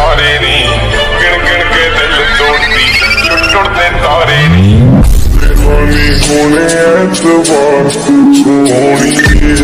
ਇੱਥੇ ਕਿੰਨੇ ਚਾਰੇ ਨੀ ਗਿਣ ਗਿਣ ਕੇ ਦਿਲ ਤੋੜਦੀ ਟੁੱਟ ਟੁੱਟਦੇ ਤਾਰੇ ਨੀ ਹੋਣੀ ਹੋਣੇ ਐਤਵਾਰ ਸੋਹਣੀ